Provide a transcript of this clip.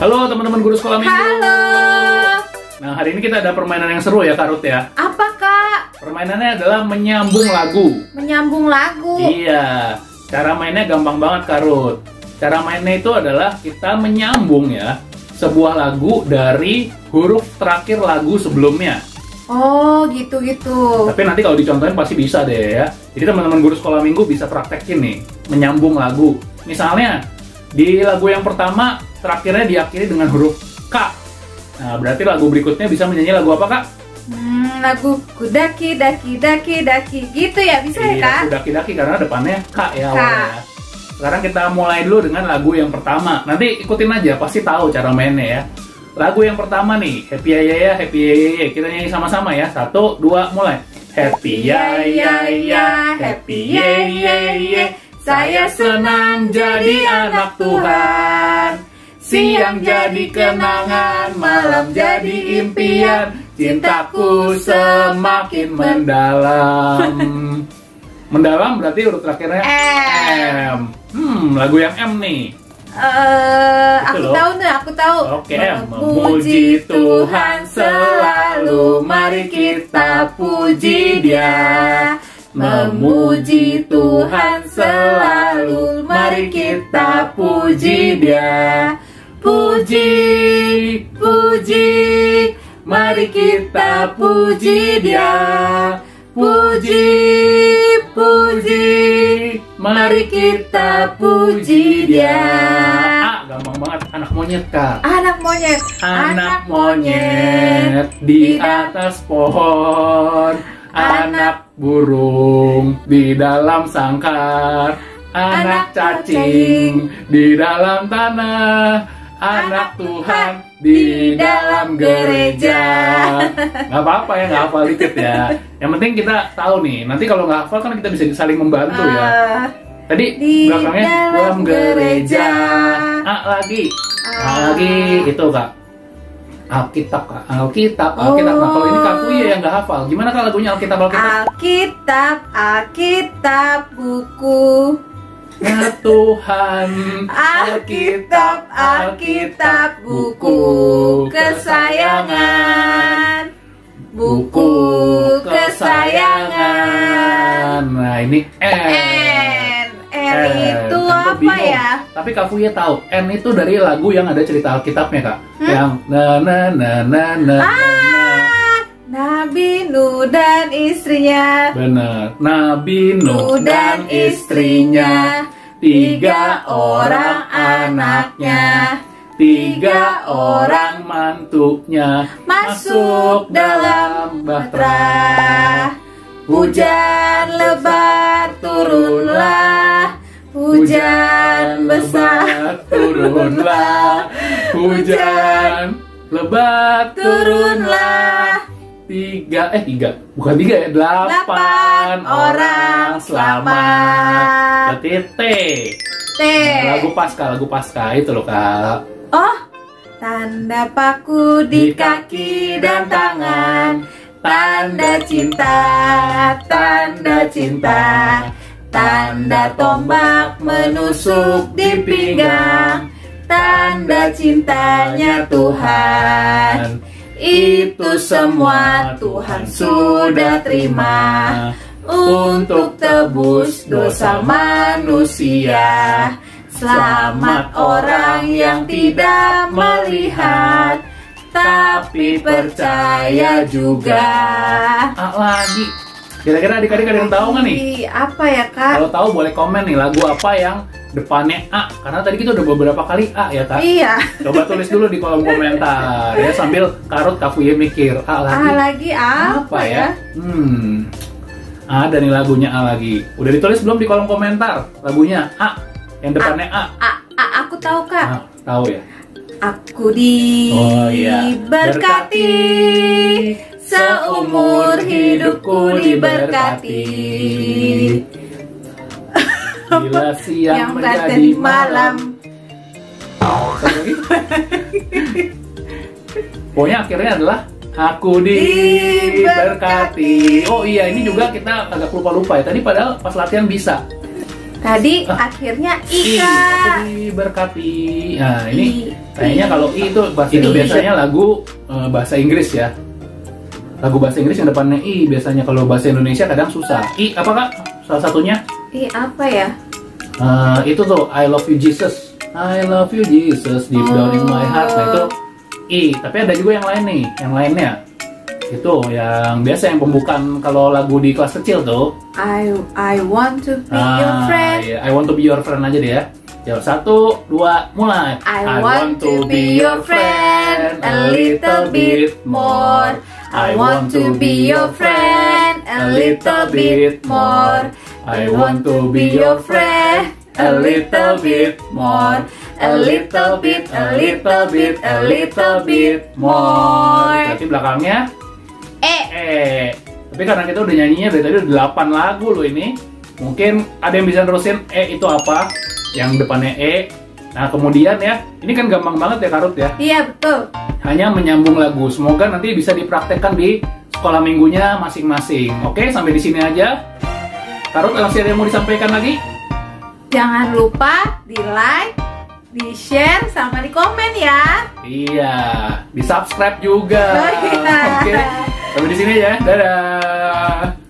Halo teman-teman guru sekolah minggu. Halo. Nah hari ini kita ada permainan yang seru ya Karut ya. Apa kak? Permainannya adalah menyambung lagu. Menyambung lagu. Iya. Cara mainnya gampang banget Karut. Cara mainnya itu adalah kita menyambung ya sebuah lagu dari huruf terakhir lagu sebelumnya. Oh gitu gitu. Tapi nanti kalau dicontohin pasti bisa deh ya. Jadi teman-teman guru sekolah minggu bisa praktekin nih menyambung lagu. Misalnya di lagu yang pertama terakhirnya diakhiri dengan huruf K. Nah, berarti lagu berikutnya bisa menyanyi lagu apa, Kak? Hmm, lagu kudaki daki daki daki gitu ya bisa ya kak? Iya, daki-daki karena depannya K ya K. awalnya. Sekarang kita mulai dulu dengan lagu yang pertama. Nanti ikutin aja, pasti tahu cara mainnya ya. Lagu yang pertama nih, Happy Ya Ya Ya, Happy Ya Ya Ya. Kita nyanyi sama-sama ya. Satu, dua, mulai. Happy Ya Ya Ya, Happy Ya Ya Ya. Saya senang jadi anak Tuhan. Siang jadi kenangan, malam jadi impian. Cintaku semakin mendalam. Mendalam berarti urut terakhirnya M. M. Hmm, lagu yang M nih. Eh, Itu aku loh. tahu nih, aku tahu. Oke, memuji Tuhan selalu, mari kita puji Dia. Memuji Tuhan selalu, mari kita puji Dia. Puji, puji, mari kita puji Dia. Puji, puji, mari kita puji Dia. Ah, gampang banget, anak monyet kak. Anak monyet. Anak monyet di atas pohon, anak burung di dalam sangkar, anak Anak cacing di dalam tanah, anak Tuhan di dalam gereja. Nggak apa-apa ya, nggak hafal dikit ya. Yang penting kita tahu nih, nanti kalau nggak hafal kan kita bisa saling membantu ya. Ah, Tadi Di belakangnya dalam dalam gereja. gereja. A lagi. A Ah. lagi itu kak. Alkitab kak. Alkitab. Alkitab. Nah kalau ini kak Puya yang nggak hafal. Gimana kak lagunya Alkitab Alkitab? Alkitab, Alkitab, buku. Ya Tuhan. Alkitab, Alkitab, buku kesayangan. Buku kesayangan. Nah ini N. N, N itu Kan apa bingung. ya? Tapi Kak Fuya tahu N itu dari lagu yang ada cerita Alkitabnya kak. Hmm? Yang na na na na na. na. Ah, Nabi Nuh dan istrinya. Bener. Nabi Nuh dan istrinya, tiga orang anaknya, tiga orang mantunya Masuk dalam bahtera. Hujan lebat turunlah. Hujan besar turunlah, hujan lebat turunlah. Tiga, eh tiga, bukan tiga ya, delapan Delapan orang selamat. Berarti T. T. Lagu pasca, lagu pasca itu loh kak. Oh, tanda paku di kaki dan tangan. Tanda cinta, tanda cinta. Tanda tombak menusuk di pinggang. Tanda cintanya Tuhan. Itu semua Tuhan sudah terima untuk tebus dosa manusia. Selamat orang yang tidak melihat, tapi percaya juga. Ah, lagi. Kira-kira adik-adik ada yang tahu nggak nih? Ih, Apa ya kak? Kalau tahu boleh komen nih lagu apa yang depannya A. Karena tadi kita udah beberapa kali A ya kak. Iya. Coba tulis dulu di kolom komentar ya sambil karut kafuye mikir A lagi. Ah lagi apa, ya? Hmm. Ada nih lagunya A lagi. Udah ditulis belum di kolom komentar lagunya A yang depannya A. A, A, aku tahu kak. Ah, tahu ya. Aku di Oh, iya. berkati seumur hidupku diberkati. Bila siang Yang menjadi malam. malam. Pokoknya akhirnya adalah aku diberkati. Oh iya, ini juga kita agak lupa-lupa ya. Tadi padahal pas latihan bisa. Tadi Ah. akhirnya I, Ika. tapi berkati. Nah, ini I. kayaknya I. kalau I itu bahasa itu I. biasanya lagu eh, bahasa Inggris ya. Lagu bahasa Inggris yang depannya I biasanya kalau bahasa Indonesia kadang susah. I apa kak? Salah satunya Ih, apa ya? eh, itu tuh I love you Jesus. I love you Jesus deep down in my heart. Nah itu I. Tapi ada juga yang lain nih, yang lainnya. Itu yang biasa yang pembukaan kalau lagu di kelas kecil tuh. I I want to be your friend. iya. I want to be your friend aja deh ya. Ya satu, dua, mulai. I want to be your friend a little bit more. I want to be your friend a little bit more. I want to be your friend a little bit more. A little bit, a little bit, a little bit more. Berarti belakangnya Eh, eh. Tapi karena kita udah nyanyinya dari tadi udah 8 lagu loh ini. Mungkin ada yang bisa terusin E itu apa? Yang depannya E. Nah kemudian ya, ini kan gampang banget ya Karut ya. iya betul. hanya menyambung lagu. Semoga nanti bisa dipraktekkan di sekolah minggunya masing-masing. Oke, sampai di sini aja. Karut, masih ada yang mau disampaikan lagi? Jangan lupa di like, di share, sama di komen ya. Iya, di subscribe juga. Oh, iya. Oke, sampai di sini ya. Dadah.